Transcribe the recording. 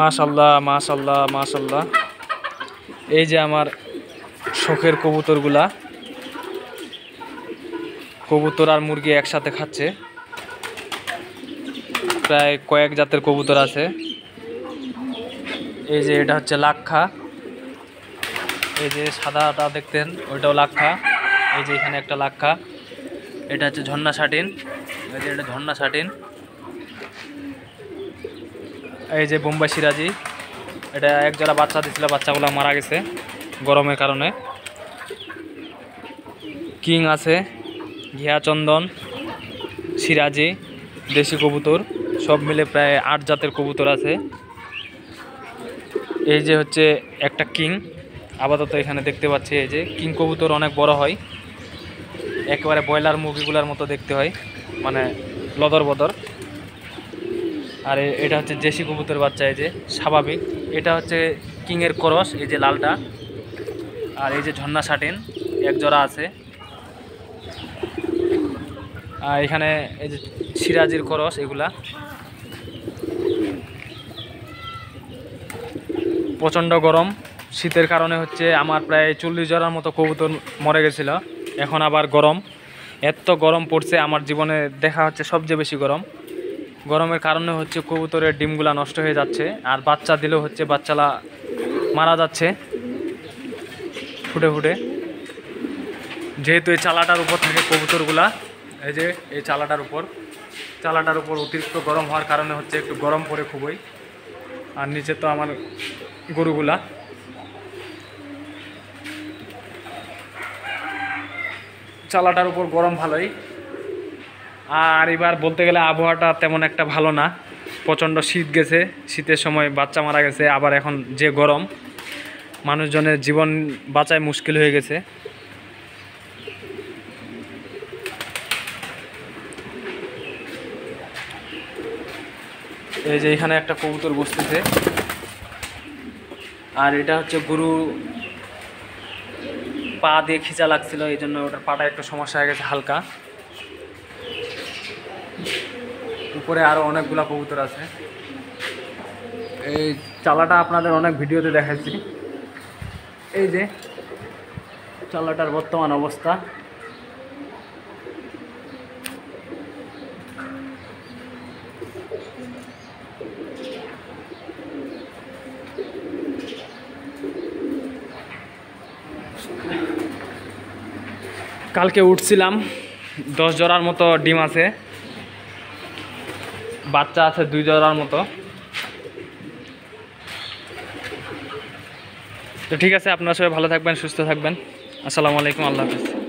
মাশাল্লাহ মাশাল্লাহ মাশাল্লাহ। এই যে আমার শখের কবুতরগুলা। কবুতর আর মুরগি একসাথে খাচ্ছে। প্রায় কয়েক জাতের কবুতর আছে। এই যে এটা হচ্ছে লাক্ষা। এই যে সাদাটা দেখতেন, ওইটাও লাক্ষা। এই যে এখানে একটা লাক্ষা। এটা হচ্ছে ঝর্ণা শাটিন এই যে এটা ঝর্ণা শাটিন এই যে বোম্বাই সিরাজি, এটা এক জোড়া বাচ্চা দিছিল, বাচ্চাগুলো মারা গেছে গরমের কারণে। কিং আছে, ঘিয়া চন্দন, সিরাজি, দেশি কবুতর, সব মিলে প্রায় আট জাতের কবুতর আছে। এই যে হচ্ছে একটা কিং, আপাতত এখানে দেখতে পাচ্ছি এই যে কিং কবুতর অনেক বড় হয়। একেবারে ব্রয়লার মুরগিগুলোর মতো দেখতে হয় মানে লদর বদর। আর এটা হচ্ছে দেশি কবুতর বাচ্চা, এই যে স্বাভাবিক। এটা হচ্ছে কিংয়ের করস, এই যে লালটা। আর এই যে ঝর্ণা সাটিন এক জোড়া আছে। আর এখানে এই যে সিরাজির করস, এগুলা। প্রচণ্ড গরম। শীতের কারণে হচ্ছে আমার প্রায় চল্লিশ জোড়ার মতো কবুতর মরে গেছিল। এখন আবার গরম। এত গরম পড়ছে, আমার জীবনে দেখা হচ্ছে সবচেয়ে বেশি গরম। গরমের কারণে হচ্ছে কবুতরের ডিমগুলা নষ্ট হয়ে যাচ্ছে, আর বাচ্চা দিলেও হচ্ছে বাচ্চালা মারা যাচ্ছে ফুটে ফুটে। যেহেতু এই চালাটার উপর থাকে কবুতরগুলা, এই যে এই চালাটার উপর চালাটার উপর অতিরিক্ত গরম হওয়ার কারণে হচ্ছে একটু গরম পড়ে খুবই। আর নিচে তো আমার গরুগুলা। চালাটার উপর গরম ভালোই। আর এবার বলতে গেলে আবহাওয়াটা তেমন একটা ভালো না। প্রচণ্ড শীত গেছে, শীতের সময় বাচ্চা মারা গেছে, আবার এখন যে গরম, মানুষজনের জীবন বাঁচায় মুশকিল হয়ে গেছে। এই যে এখানে একটা কবুতর বসতেছে। আর এটা হচ্ছে গরু, পা দিয়ে খিচা লাগছিল, এই জন্য ওটার পাটা একটু সমস্যা হয়ে গেছে হালকা। উপরে আরও অনেকগুলা কবুতর আছে। এই চালাটা আপনাদের অনেক ভিডিওতে দেখাচ্ছি। এই যে চালাটার বর্তমান অবস্থা। কালকে উঠছিলাম, দশ জোড়ার মতো ডিম আছে। বাচ্চা আছে দুই জোড়ার মতো। তো ঠিক আছে, আপনারা সবাই ভালো থাকবেন, সুস্থ থাকবেন। আসসালামু আলাইকুম, আল্লাহ হাফিজ।